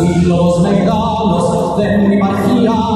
y los regalos de mi magia.